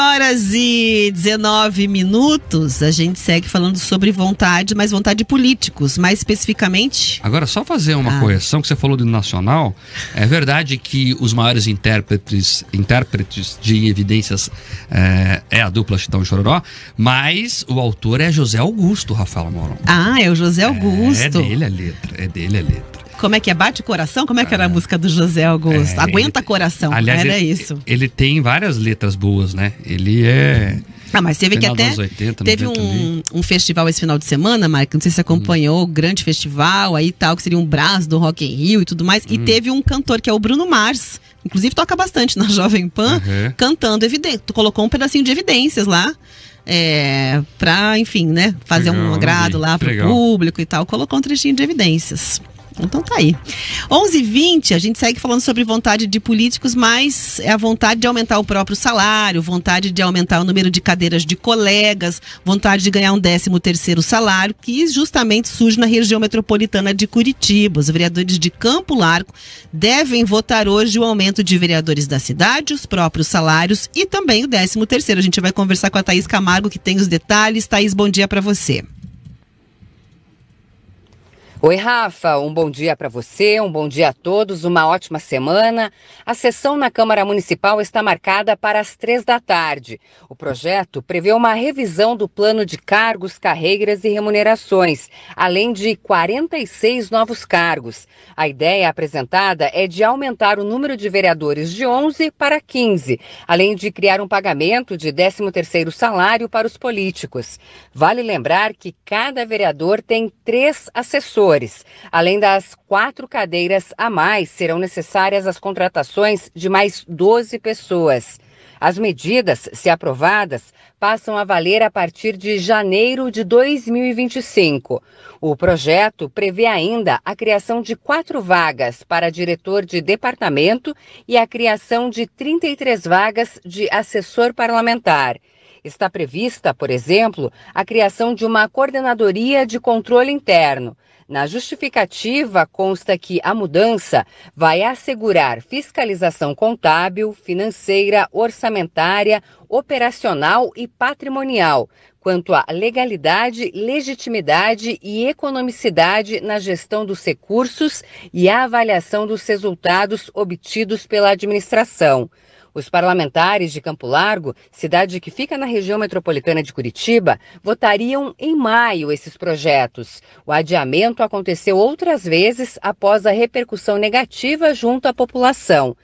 horas e 19 minutos. A gente segue falando sobre vontade, mas vontade de políticos, mais especificamente. Agora, só fazer uma ah. correção que você falou do Nacional. É verdade que os maiores intérpretes, intérpretes de evidências é, é a dupla Chitão e Chororó, mas o autor é José Augusto, Rafael Moron. Ah, é o José Augusto. É, é dele a letra, é dele a letra. Como é que é? Bate coração? Como é que era a é. música do José Augusto? É, Aguenta ele, coração. Aliás, era ele, isso. Ele tem várias letras boas, né? Ele é. Ah, mas teve que até 80, teve um, um, festival esse final de semana, Marco, não sei se você acompanhou, hum. grande festival aí tal, que seria um braço do Rock in Rio e tudo mais, hum. e teve um cantor que é o Bruno Mars, inclusive toca bastante na Jovem Pan, uhum. cantando evidências, colocou um pedacinho de evidências lá, é, pra, enfim, né, fazer legal, um agrado lá pro legal. público e tal, colocou um trechinho de evidências. Então tá aí. 11:20 a gente segue falando sobre vontade de políticos, mas é a vontade de aumentar o próprio salário, vontade de aumentar o número de cadeiras de colegas, vontade de ganhar um 13 terceiro salário, que justamente surge na região metropolitana de Curitiba. Os vereadores de Campo Largo devem votar hoje o aumento de vereadores da cidade, os próprios salários e também o 13 terceiro. A gente vai conversar com a Thaís Camargo, que tem os detalhes. Thaís, bom dia para você. Oi, Rafa, um bom dia para você, um bom dia a todos, uma ótima semana. A sessão na Câmara Municipal está marcada para as três da tarde. O projeto prevê uma revisão do plano de cargos, carreiras e remunerações, além de 46 novos cargos. A ideia apresentada é de aumentar o número de vereadores de 11 para 15, além de criar um pagamento de 13º salário para os políticos. Vale lembrar que cada vereador tem três assessores Além das quatro cadeiras a mais, serão necessárias as contratações de mais 12 pessoas. As medidas, se aprovadas, passam a valer a partir de janeiro de 2025. O projeto prevê ainda a criação de quatro vagas para diretor de departamento e a criação de 33 vagas de assessor parlamentar. Está prevista, por exemplo, a criação de uma coordenadoria de controle interno. Na justificativa consta que a mudança vai assegurar fiscalização contábil, financeira, orçamentária, operacional e patrimonial, quanto à legalidade, legitimidade e economicidade na gestão dos recursos e a avaliação dos resultados obtidos pela administração. Os parlamentares de Campo Largo, cidade que fica na região metropolitana de Curitiba, votariam em maio esses projetos. O adiamento aconteceu outras vezes após a repercussão negativa junto à população.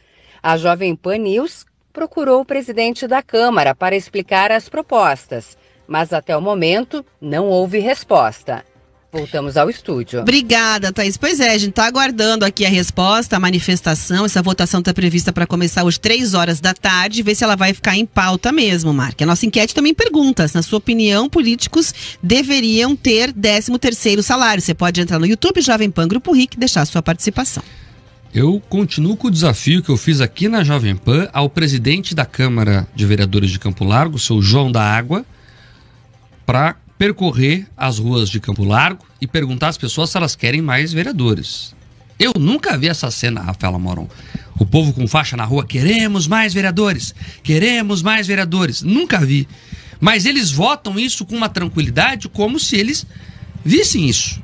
A Jovem Pan News procurou o presidente da Câmara para explicar as propostas, mas até o momento não houve resposta. Voltamos ao estúdio. Obrigada, Thaís. Pois é, a gente está aguardando aqui a resposta, a manifestação. Essa votação está prevista para começar hoje, três horas da tarde, ver se ela vai ficar em pauta mesmo, Mark. A nossa enquete também pergunta, na sua opinião, políticos deveriam ter 13 terceiro salário. Você pode entrar no YouTube, Jovem Pan Grupo RIC, e deixar a sua participação. Eu continuo com o desafio que eu fiz aqui na Jovem Pan ao presidente da Câmara de Vereadores de Campo Largo, seu João da Água, para percorrer as ruas de Campo Largo e perguntar às pessoas se elas querem mais vereadores. Eu nunca vi essa cena, Rafaela Moron. O povo com faixa na rua, queremos mais vereadores, queremos mais vereadores. Nunca vi. Mas eles votam isso com uma tranquilidade, como se eles vissem isso.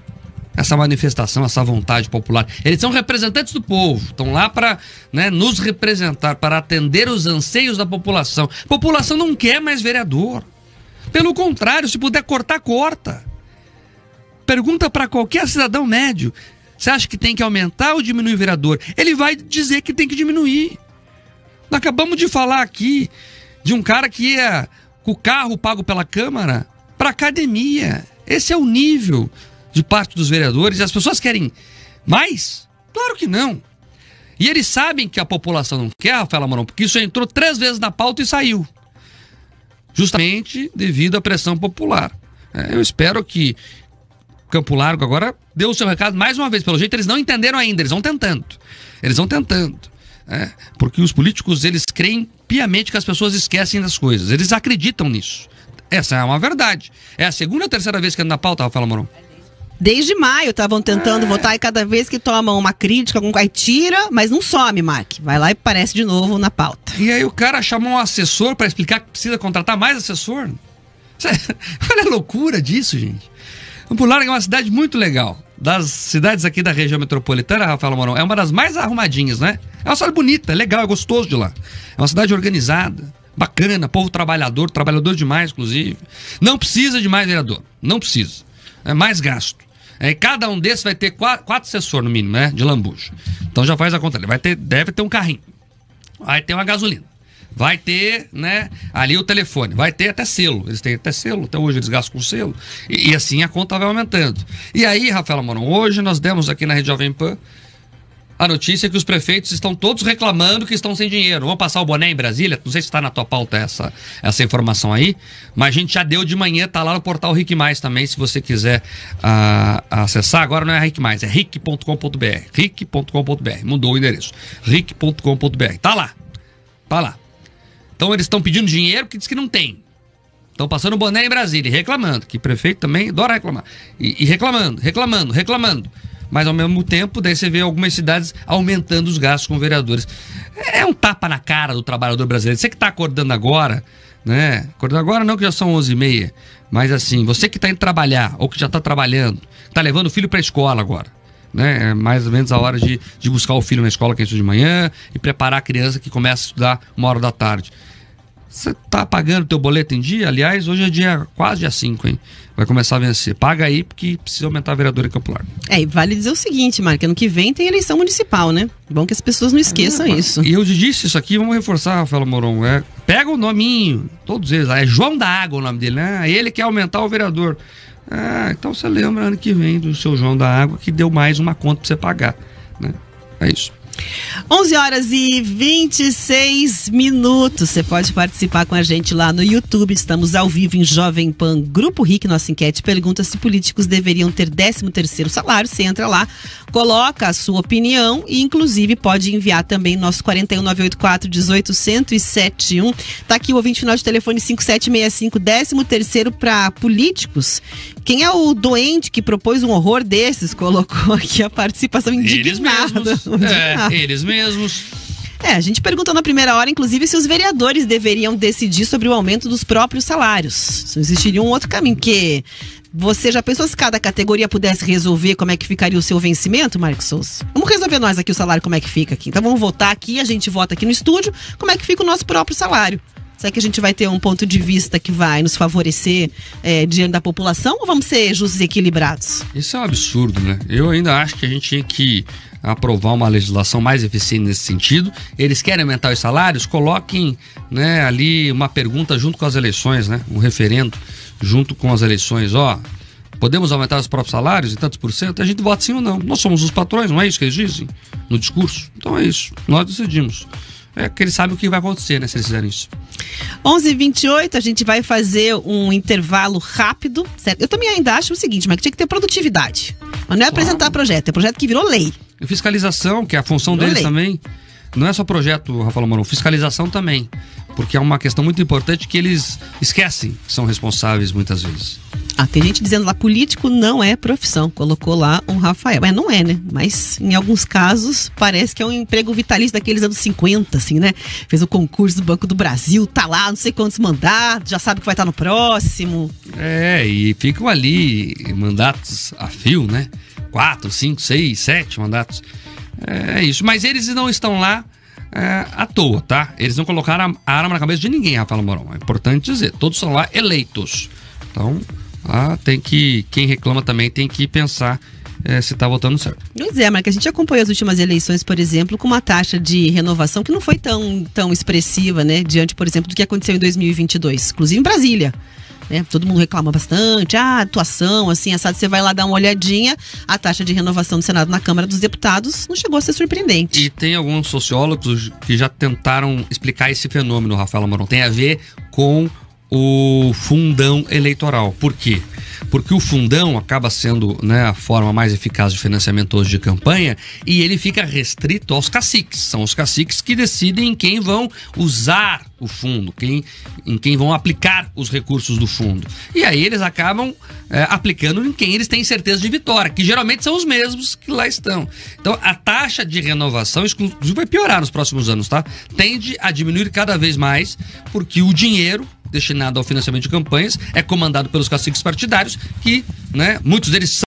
Essa manifestação, essa vontade popular. Eles são representantes do povo, estão lá para né, nos representar, para atender os anseios da população. A população não quer mais vereador. Pelo contrário, se puder cortar, corta. Pergunta para qualquer cidadão médio: você acha que tem que aumentar ou diminuir o vereador? Ele vai dizer que tem que diminuir. Nós acabamos de falar aqui de um cara que ia com o carro pago pela Câmara para academia. Esse é o nível de parte dos vereadores. As pessoas querem mais? Claro que não. E eles sabem que a população não quer, Rafael Amorão, porque isso entrou três vezes na pauta e saiu justamente devido à pressão popular. É, eu espero que Campo Largo agora dê o seu recado mais uma vez. Pelo jeito, eles não entenderam ainda, eles vão tentando. Eles vão tentando. É, porque os políticos, eles creem piamente que as pessoas esquecem das coisas. Eles acreditam nisso. Essa é uma verdade. É a segunda ou terceira vez que anda na pauta, Rafael Moron? Desde maio estavam tentando é. votar e cada vez que tomam uma crítica, algum aí tira, mas não some, Mark. Vai lá e aparece de novo na pauta. E aí o cara chamou um assessor para explicar que precisa contratar mais assessor. Olha a loucura disso, gente. Campo Largo é uma cidade muito legal. Das cidades aqui da região metropolitana, Rafael Morão, é uma das mais arrumadinhas, né? É uma cidade bonita, é legal, é gostoso de lá. É uma cidade organizada, bacana, povo trabalhador, trabalhador demais, inclusive. Não precisa de mais vereador, não precisa. É mais gasto. É, cada um desses vai ter quatro, quatro assessores, no mínimo, né? De lambuja. Então já faz a conta ali. Vai ter, deve ter um carrinho. Vai ter uma gasolina vai ter, né, ali o telefone, vai ter até selo, eles têm até selo, até hoje eles gastam com selo, e, e assim a conta vai aumentando. E aí, Rafael Moron, hoje nós demos aqui na Rede Jovem Pan a notícia que os prefeitos estão todos reclamando que estão sem dinheiro. Vão passar o boné em Brasília? Não sei se está na tua pauta essa, essa informação aí, mas a gente já deu de manhã, tá lá no portal Rick Mais também, se você quiser uh, acessar. Agora não é Rick Mais, é rick.com.br. rick.com.br. Mudou o endereço. rick.com.br. Tá lá. Tá lá. Então eles estão pedindo dinheiro porque diz que não tem. Estão passando boné em Brasília reclamando, que prefeito também adora reclamar. E, e, reclamando, reclamando, reclamando. Mas ao mesmo tempo, daí você vê algumas cidades aumentando os gastos com vereadores. É um tapa na cara do trabalhador brasileiro. Você que está acordando agora, né? Acordando agora não, que já são 11h30. Mas assim, você que está indo trabalhar, ou que já está trabalhando, está levando o filho para a escola agora né? É mais ou menos a hora de, de buscar o filho na escola que é de manhã e preparar a criança que começa a estudar uma hora da tarde. Você tá pagando teu boleto em dia? Aliás, hoje é dia quase dia 5, hein? Vai começar a vencer. Paga aí porque precisa aumentar a vereadora em Campo Largo. É, e vale dizer o seguinte, Marca, ano que vem tem eleição municipal, né? Bom que as pessoas não esqueçam é, isso. E eu disse isso aqui, vamos reforçar, Rafael Moron. É, pega o nominho, todos eles, é João da Água o nome dele, né? Ele quer aumentar o vereador. Ah, então você lembra ano que vem do seu João da Água que deu mais uma conta para você pagar, né? É isso. 11 horas e 26 minutos. Você pode participar com a gente lá no YouTube. Estamos ao vivo em Jovem Pan Grupo RIC. Nossa enquete pergunta se políticos deveriam ter 13 terceiro salário. Você entra lá, coloca a sua opinião e inclusive pode enviar também nosso 41984 18171. Tá aqui o ouvinte final de telefone 5765, 13 terceiro para políticos. Quem é o doente que propôs um horror desses? Colocou aqui a participação indignada. Eles mesmos. É, eles mesmos. É, a gente perguntou na primeira hora, inclusive, se os vereadores deveriam decidir sobre o aumento dos próprios salários. Se existiria um outro caminho, que você já pensou se cada categoria pudesse resolver como é que ficaria o seu vencimento, Marcos Souza? Vamos resolver nós aqui o salário, como é que fica aqui. Então vamos votar aqui, a gente vota aqui no estúdio, como é que fica o nosso próprio salário. Será que a gente vai ter um ponto de vista que vai nos favorecer é, diante da população ou vamos ser justos e equilibrados? Isso é um absurdo, né? Eu ainda acho que a gente tinha que aprovar uma legislação mais eficiente nesse sentido. Eles querem aumentar os salários? Coloquem né, ali uma pergunta junto com as eleições, né? Um referendo junto com as eleições. Ó, podemos aumentar os próprios salários em tantos por cento? A gente vota sim ou não. Nós somos os patrões, não é isso que eles dizem no discurso? Então é isso. Nós decidimos é que eles sabem o que vai acontecer, né, se eles fizerem isso. 11h28, a gente vai fazer um intervalo rápido, certo? Eu também ainda acho o seguinte, mas que tinha que ter produtividade. Mas não é apresentar projeto, é projeto que virou lei. E fiscalização, que é a função virou deles lei. também. Não é só projeto, Rafael Moro, fiscalização também. Porque é uma questão muito importante que eles esquecem que são responsáveis muitas vezes. Ah, tem gente dizendo lá, político não é profissão. Colocou lá um Rafael. É, não é, né? Mas em alguns casos parece que é um emprego vitalício daqueles anos 50, assim, né? Fez o concurso do Banco do Brasil, tá lá, não sei quantos mandatos, já sabe que vai estar no próximo. É, e ficam ali mandatos a fio, né? Quatro, cinco, seis, sete mandatos. É isso. Mas eles não estão lá é, à toa, tá? Eles não colocaram a arma na cabeça de ninguém, Rafael Mourão. É importante dizer. Todos são lá eleitos. Então, ah, tem que. Quem reclama também tem que pensar é, se está votando certo. Pois é, que a gente acompanhou as últimas eleições, por exemplo, com uma taxa de renovação que não foi tão, tão expressiva, né? Diante, por exemplo, do que aconteceu em 2022, inclusive em Brasília. Né? Todo mundo reclama bastante, ah, atuação, assim, assado, você vai lá dar uma olhadinha, a taxa de renovação do Senado na Câmara dos Deputados não chegou a ser surpreendente. E tem alguns sociólogos que já tentaram explicar esse fenômeno, Rafael Amaron. Tem a ver com o fundão eleitoral. Por quê? Porque o fundão acaba sendo né, a forma mais eficaz de financiamento hoje de campanha e ele fica restrito aos caciques. São os caciques que decidem quem vão usar o fundo, quem, em quem vão aplicar os recursos do fundo. E aí eles acabam é, aplicando em quem eles têm certeza de vitória, que geralmente são os mesmos que lá estão. Então a taxa de renovação, inclusive, vai piorar nos próximos anos, tá? Tende a diminuir cada vez mais, porque o dinheiro destinado ao financiamento de campanhas é comandado pelos caciques partidários, que, né, muitos deles